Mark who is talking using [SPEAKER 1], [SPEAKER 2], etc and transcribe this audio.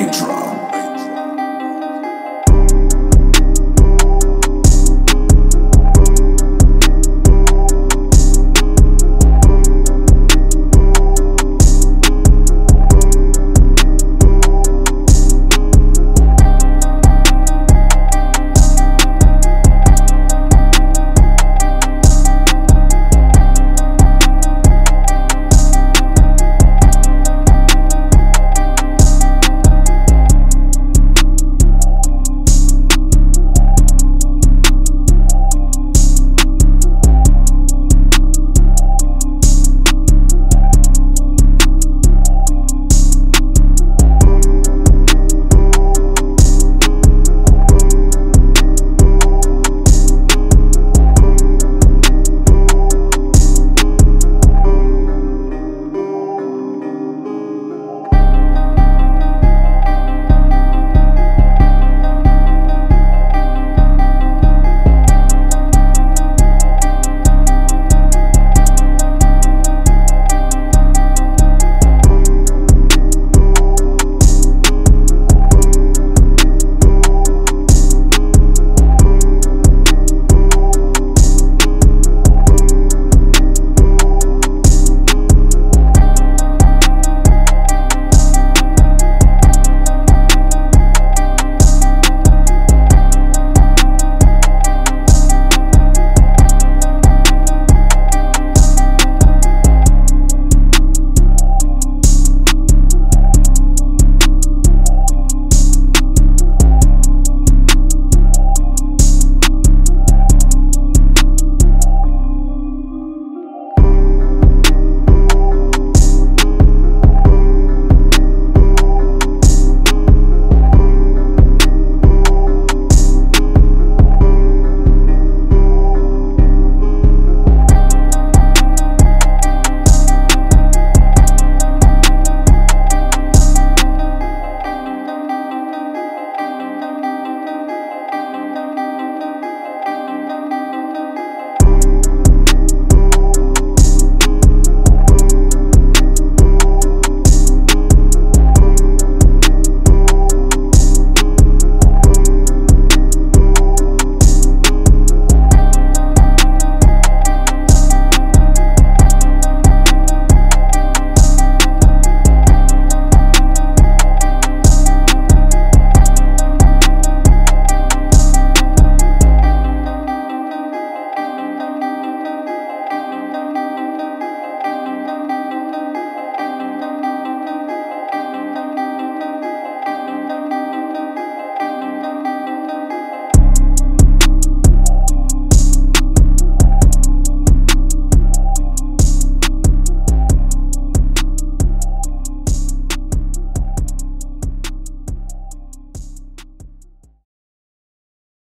[SPEAKER 1] Raindrop.